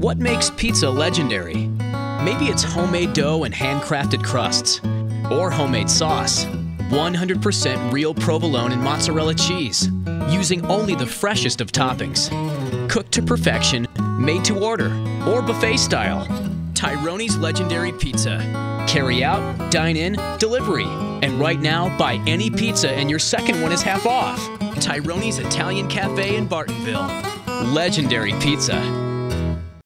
What makes pizza legendary? Maybe it's homemade dough and handcrafted crusts, or homemade sauce. 100% real provolone and mozzarella cheese, using only the freshest of toppings. Cooked to perfection, made to order, or buffet style. Tyroni's Legendary Pizza. Carry out, dine in, delivery. And right now, buy any pizza and your second one is half off. Tyroni's Italian Cafe in Bartonville. Legendary Pizza.